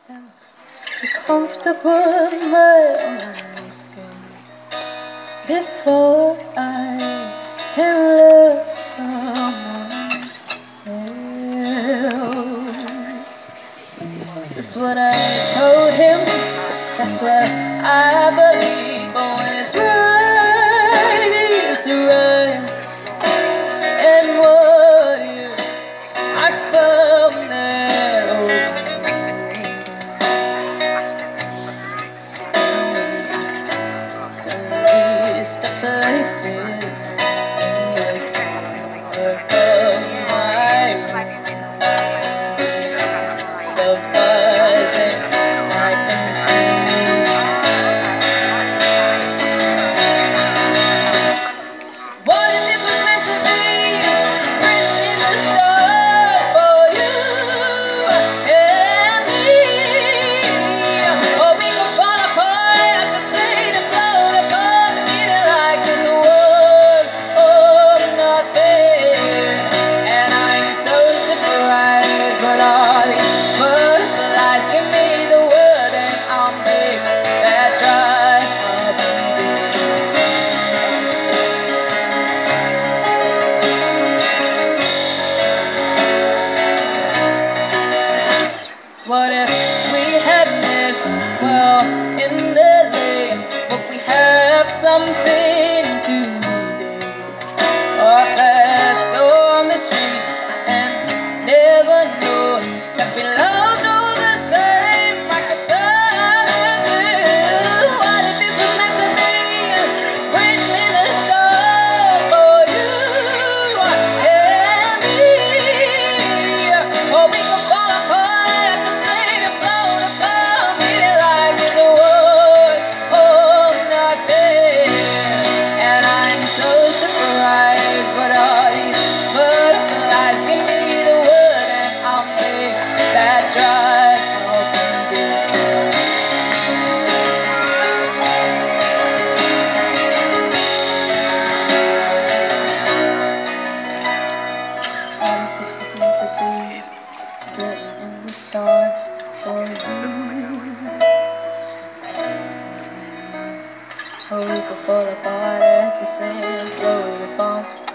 myself, be comfortable in my own skin before I can love someone else. That's what I told him, that's what I believe. esclarecer. What if we had it well in the lane? Would we have something to do? Or pass on the street and never know that we love? stars for you. we could fall apart at the same Blow the thought.